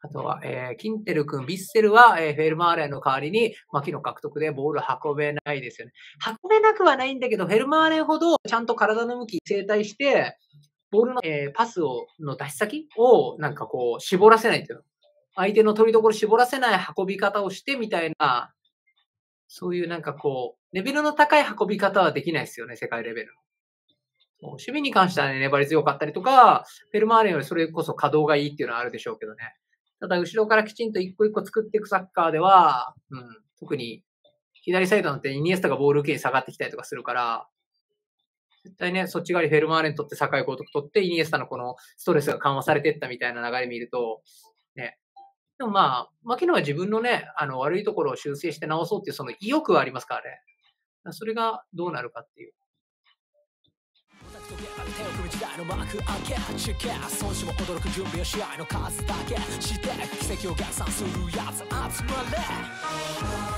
あとは、えー、キンテル君、ビッセルは、えー、フェルマーレンの代わりに、牧の獲得でボール運べないですよね。運べなくはないんだけど、フェルマーレンほどちゃんと体の向き、整体して、ボールの、えー、パスを、の出し先を、なんかこう、絞らせないっていうの。相手の取り所絞らせない運び方をしてみたいな、そういうなんかこう、レベルの高い運び方はできないですよね、世界レベルの。守備に関してはね、粘り強かったりとか、フェルマーレンよりそれこそ稼働がいいっていうのはあるでしょうけどね。ただ、後ろからきちんと一個一個作っていくサッカーでは、うん、特に左サイドなんてイニエスタがボール受けに下がってきたりとかするから、絶対ね、そっち側にフェルマーレン取って境高得取って、イニエスタのこのストレスが緩和されていったみたいな流れ見ると、ね。でもまあ、牧野は自分のね、あの悪いところを修正して直そうっていうその意欲はありますからね。それがどうなるかっていう。手を組む時代の幕開け。チェケ損失も驚く準備を試合の数だけ。して奇跡を逆算するやつ集まれ。